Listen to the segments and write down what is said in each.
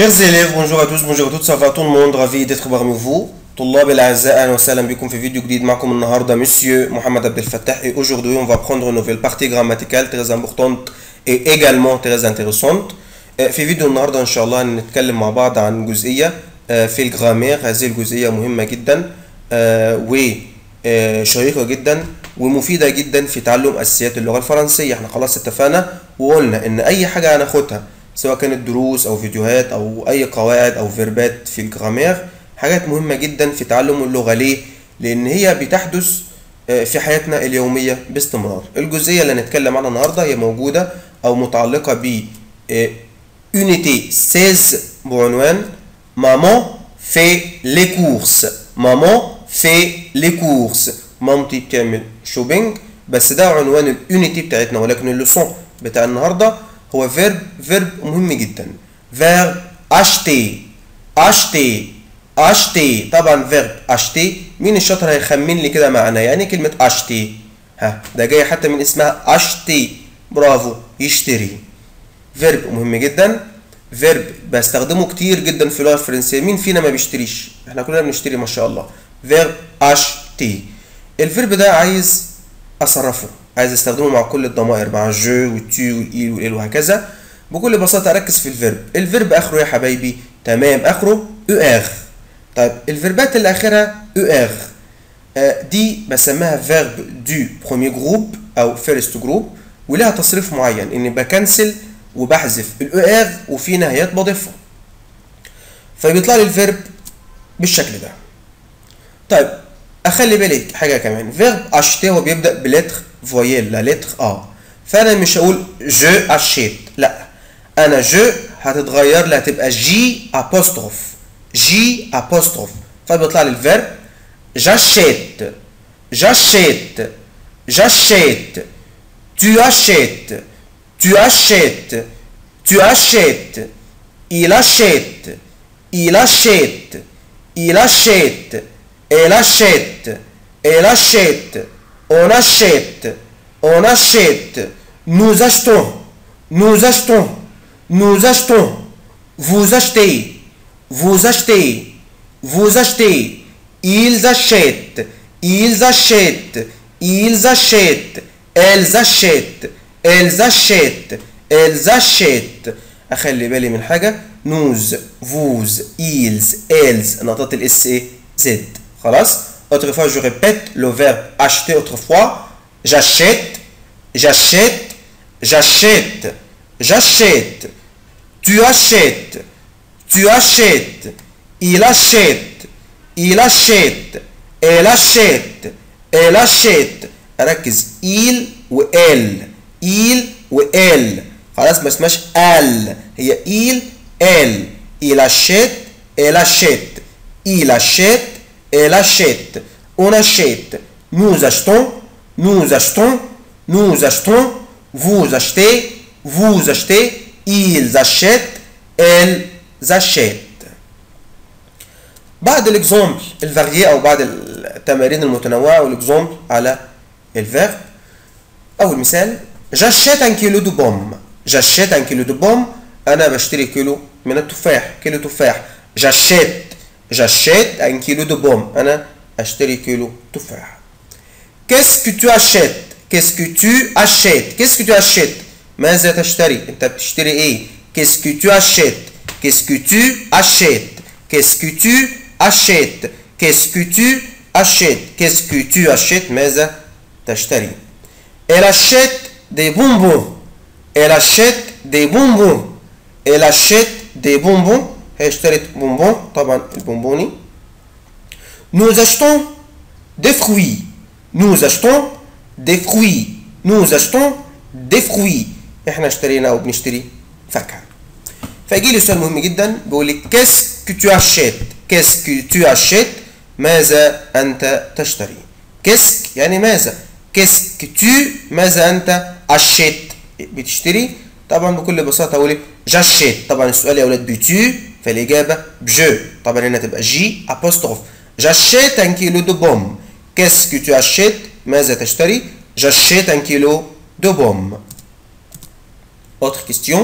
Chers élèves, bonjour à tous, bonjour à toutes, ça va tout le monde, ravi d'être parmi vous. طلاب الأعزاء أهلا وسهلا بكم في فيديو جديد معكم النهارده Monsieur Mohamed Abdel Fattah. Et aujourd'hui on va prendre une nouvelle partie grammaticale très importante et également. في فيديو النهارده إن شاء الله هنتكلم مع بعض عن جزئية في الجرامير هذه الجزئية مهمة جدا وشيقة جدا ومفيدة جدا في تعلم أساسيات اللغة الفرنسية إحنا خلاص اتفقنا وقلنا إن أي حاجة هناخدها سواء كانت دروس أو فيديوهات أو أي قواعد أو فيربات في الجرامير حاجات مهمة جدا في تعلم اللغة ليه؟ لأن هي بتحدث في حياتنا اليومية باستمرار. الجزئية اللي هنتكلم عنها النهاردة هي موجودة أو متعلقة ب Unité 16 بعنوان Maman fait les courses. Maman fait les courses. مامتي بتعمل shopping بس ده عنوان ال unité بتاعتنا ولكن ال leçon بتاع النهارده هو verbe verbe مهم جدا. verbe acheter acheter acheter طبعا verbe acheter مين الشاطر هيخمن لي كده معناه يعني كلمة acheter ها ده جاي حتى من اسمها acheter برافو يشتري. verbe مهم جدا. verbe بستخدمه كتير جدا في اللغة الفرنسية. مين فينا ما بيشتريش؟ إحنا كلنا بنشتري ما شاء الله. verbe acheter ال verbe ده عايز أصرفه. عايز استخدمه مع كل الضمائر مع je وال tu وال il وال elle وهكذا. بكل بساطة أركز في ال verbe ال verbe آخره يا حبايبي. تمام آخره er طيب الفيربات اللي آخرها e r دي بسميها verbe du premier groupe أو first group ولها تصريف معين إني بكنسل وبحذف. ال e r وفي نهايات بضيفها. فبيطلع لي ال verbe بالشكل ده. طيب أخلي بالك حاجة كمان. verbe acheter هو بيبدا ب lettre voyelle la lettre a فانا مش هقول je achète لا أنا je هتتغير لها هتبقى جي ابوستروف جي apostrophe فبيطلع لي ال verbe j'achète j'achète j'achète tu achètes tu achètes tu achètes il achète il achète il achète elle achète elle achète on achète on achète nous achetons nous achetons nous achetons vous achetez vous achetez, vous achetez, ils achètent, ils achètent, ils achètent, elles achètent, elles achètent, elles achètent. أخلي بالي من حاجة nous, vous, ils, elles نقطة الاس ايه زد خلاص autrefois je répète le verbe acheter autrefois j'achète j'achète j'achète j'achète tu achètes tu achètes, il achète, il achète, elle achète, elle achète. ركز il و elle il و elle خلاص ما اسمهاش elle هي il elle il achète elle achète il achète elle achète on achète nous achetons nous achetons nous achetons vous achetez vous achetez ils achètent elles achètent بعد ال exemples variés أو بعد التمارين المتنوعة وال exemples على ال verbe اول مثال j'achète un kilo de pommes j'achète un kilo de pommes أنا بشتري كيلو من التفاح كيلو تفاح. j'achète j'achète un kilo de pommes أنا اشتري كيلو تفاح كيس كو تو اشيت كيس كو تو اشيت كيس كو تو اشيت ماذا تشتري انت بتشتري ايه كيس كو تو اشيت Qu'est-ce que tu achètes Qu'est-ce que tu achètes Qu'est-ce que tu achètes Qu'est-ce que tu achètes ماذا تشتري Elle achète des bonbons Elle achète des bonbons Elle achète des bonbons هي اشترت بونبون طبعا البونبوني Nous achetons des fruits. Nous achetons des fruits. Nous achetons des fruits. إحنا اشترينا أو بنشتري فاكهه فيجي لي سؤال مهم جدا. بيقول لي que tu achètes que tu achètes ماذا أنت تشتري؟ qu'est-ce que يعني ماذا؟ qu'est-ce que tu ماذا أنت achètes بتشتري. طبعا بكل بساطة أقول j'achète طبعا السؤال يا أولاد ب tu فالإجابة ب je طبعا هنا تبقى j apostrophe j'achète un kilo de pommes qu'est-ce que tu achètes ماذا تشتري j'achète un kilo de pommes Autre question.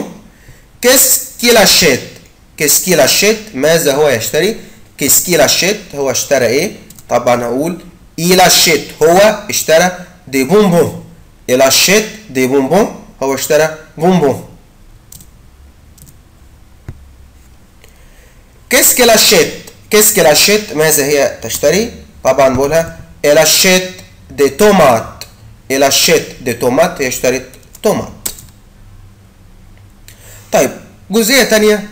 Qu'est-ce qu'il achète? qu'est-ce qu'il achète ماذا هو يشتري qu'est-ce qu'il achète هو اشترى إيه طبعا هقول il achète هو اشترى des bonbons il achète des bonbons هو اشترى بونبون qu'est-ce qu'elle achète? Qu'elle achète ماذا هي؟ تشتري. طبعا بقولها des tomates elle achète des tomates هي اشترت tomates. طيب جزئية تانية.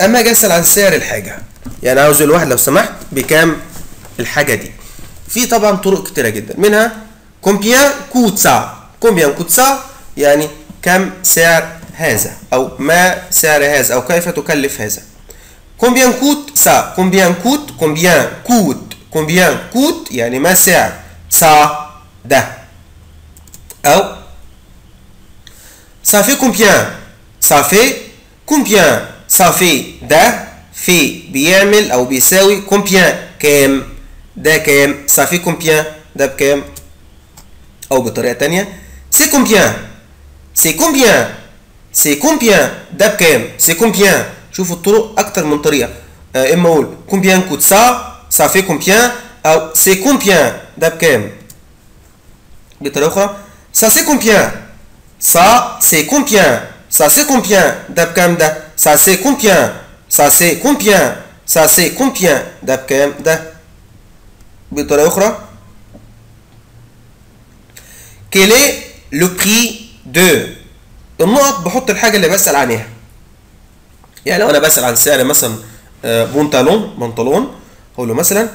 أما أجي اسال عن سعر الحاجة. يعني عاوز الواحد لو سمحت بكام الحاجة دي. في طبعا طرق كتيرة جدا. منها combien coûte ça combien coûte ça يعني كم سعر هذا؟ أو ما سعر هذا؟ أو كيف تكلف هذا؟ combien coûte ça combien coûte combien coûte combien coûte يعني ما سعر سا ده أو ça fait combien? Ça fait combien? Ça fait ده في بيعمل أو بيساوي combien كام ده كام ça fait combien? ده بكام أو بطريقه تانية c'est combien? C'est combien? C'est combien? ده بكام c'est combien? شوفوا الطرق أكثر من طريقة. آه إما أقول combien coûte ça ça fait combien أو c'est combien ده بكام؟ بطريقة أخرى ça c'est combien ça c'est combien ça c'est combien ده بكام ده؟ ça c'est combien ça c'est combien ça c'est combien ده بكام ده؟ بطريقة أخرى quel est le prix de النقط بحط الحاجة اللي بسأل عليها. يعني لو أنا بسأل عن سعر مثلا بنطلون بنطلون هقول له مثلا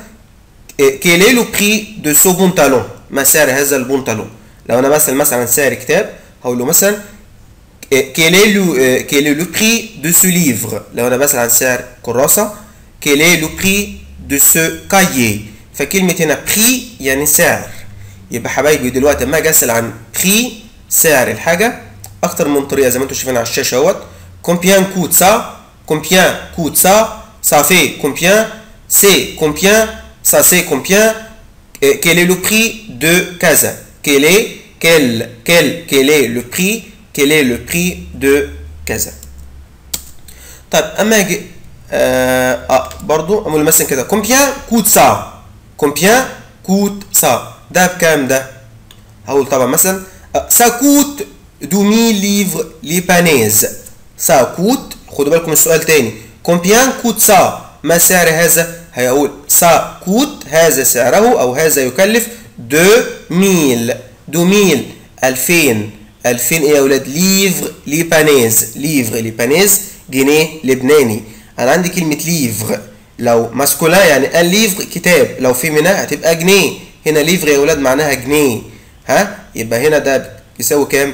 est le prix de ce pantalon ما سعر هذا البنطلون؟ لو أنا بسأل مثلا عن سعر كتاب هقول له مثلا le quel est le prix de ce livre لو أنا بسأل عن سعر quel est le prix de ce cahier فكلمة هنا prix يعني سعر. يبقى حبايبي دلوقتي اما أجي أسأل عن prix سعر الحاجة أكتر من طريقة زي ما أنتم شايفين على الشاشة أهوت. Combien coûte ça combien coûte ça ça fait combien c'est combien ça c'est combien Et quel est le prix de كذا quel est quel quel quel est le prix quel est le prix de كذا طيب اما اجي آه, اه برضو اقول مثلا كده combien coûte ça combien coûte ça ده بكام ده هقول طبعا مثلا ça coûte 2000 livres libanaises ça coûte خدوا بالكم السؤال تاني. combien coûte ça ما سعر هذا؟ هيقول ça coûte هذا سعره أو هذا يكلف 2000 2000 2000 2000 إيه يا أولاد livres libanaises livres libanaises جنيه لبناني. أنا عندي كلمة livre لو masculin يعني un livre كتاب لو féminin هتبقى جنيه. هنا livre يا أولاد معناها جنيه. ها؟ يبقى هنا ده يساوي كام؟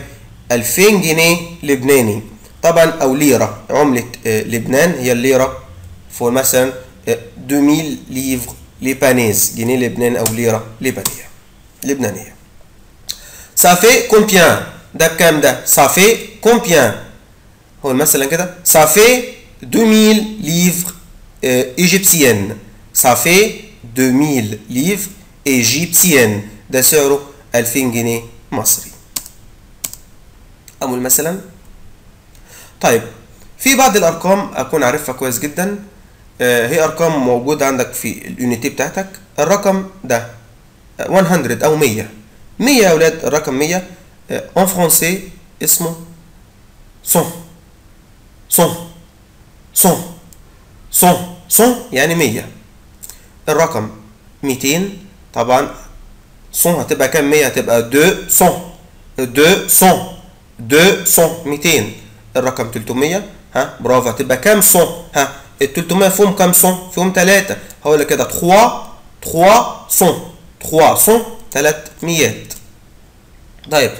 2000 جنيه لبناني. طبعا أو ليرة. عملة لبنان هي الليرة فور مثلا 2000 livres ليبانيز. جنيه لبنان أو ليرة لبنانية. لبنانيه fait combien ده بكام ده؟ Fait combien هو مثلا كده. Fait 2000 livres euh, égyptiennes. Ça fait 2000 livres égyptiennes. ده سعره 2000 جنيه مصري. أقول مثلا طيب في بعض الأرقام أكون عارفها كويس جدا. آه هي أرقام موجودة عندك في اليونيتي بتاعتك. الرقم ده 100 أو 100 100 يا أولاد الرقم 100 en français اسمه 100 100 100 100 100 يعني 100 الرقم 200 طبعا 100 هتبقى كام؟ 100 هتبقى 200 200 200 200 الرقم 300 ها؟ برافو هتبقى كام 100 ها؟ ال 300 فيهم كام 100 فيهم 3 هقول لك كده 3 300 300 300 طيب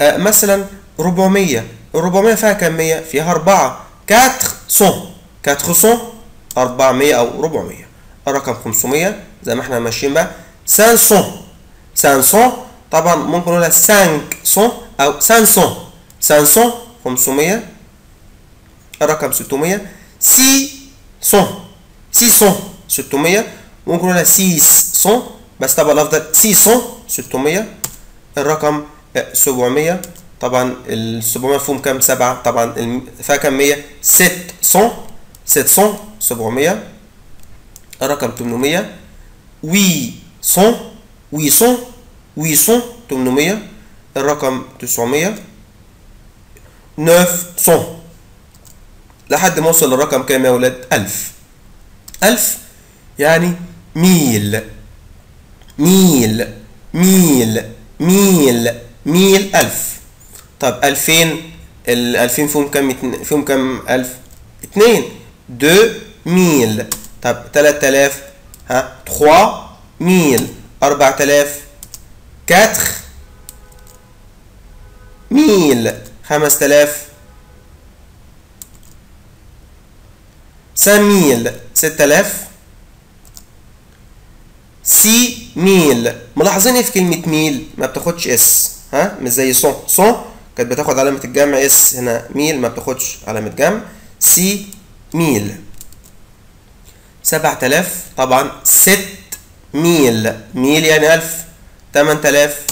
آه مثلا 400 ال 400 فيها كام 100 فيها 4 400 400 400 أو 400 الرقم 500 زي ما إحنا ماشيين بقى. 500 500 طبعا ممكن نقولها 500 أو 500 500 500 الرقم 600 600 600 600 ممكن نقولها 600 بس طبعا الأفضل 600 600 الرقم 700 طبعا ال 700 فيهم كام؟ 7 طبعا فيها كام؟ 100 700 700 700 الرقم 800 800 800 800 800 الرقم 900 900 لحد ما اوصل للرقم كام يا ولاد؟ 1000 1000 يعني ميل. ميل. ميل. ميل. ميل ألف. طب ألفين ال 2000 فيهم كام؟ فيهم كام؟ ألف. اتنين. deux mille. طب تلات آلاف. ها؟ trois mille. أربعة آلاف. quatre mille. خمس آلاف cinq mille ست آلاف. six mille ملاحظين في كلمة mille؟ ما بتاخدش s ها؟ مش زي cent cent كانت بتاخد علامة الجمع s هنا. mille ما بتاخدش علامة جمع six mille سبعة آلاف. طبعا sept mille mille يعني ألف. تمن آلاف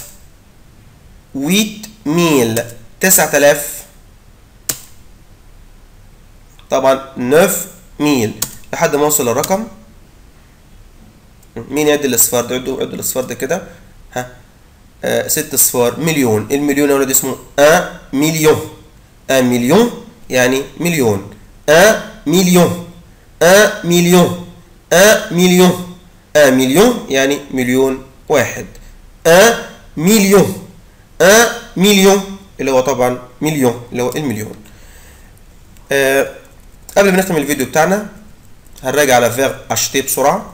huit mille تسعة آلاف. طبعا neuf mille. لحد ما اوصل للرقم مين يعد الإصفار ده؟ عدوا عدوا الإصفار ده كده. ها. آه ست إصفار. مليون. المليون يا ولاد اسمه 1 مليون. 1 مليون يعني مليون. 1 مليون. 1 مليون. 1 مليون. 1 مليون يعني مليون واحد. 1 مليون. 1 مليون. اللي هو طبعا مليون. اللي هو المليون. آه قبل ما نختم الفيديو بتاعنا هنراجع على verbe acheter بسرعة.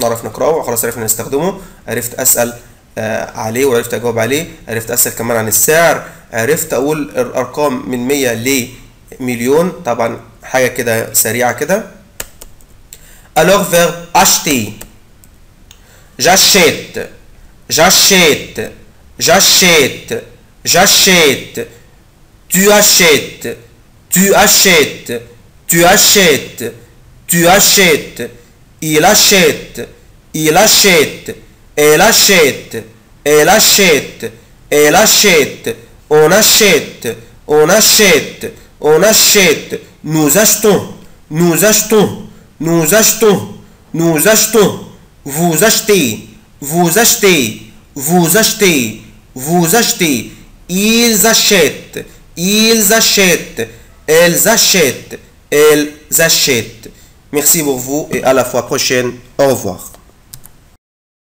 نعرف نقراه خلاص عرفنا نستخدمه. عرفت أسأل آه عليه وعرفت أجاوب عليه. عرفت أسأل كمان عن السعر. عرفت أقول الأرقام من 100 لمليون طبعا حاجة كده سريعة كده. Alors verbe acheter j'achète. J'achète. J'achète. J'achète. Tu achètes. Tu achètes. Tu achètes tu achètes il achète, il achète, elle achète, elle achète, elle achète, on achète, on achète, on achète, nous achetons, nous achetons, nous achetons, nous achetons, vous achetez, vous achetez, vous achetez, vous achetez, ils achètent, ils achètent, elles achètent, elles achètent. Merci pour vous et à la fois prochaine. Au revoir.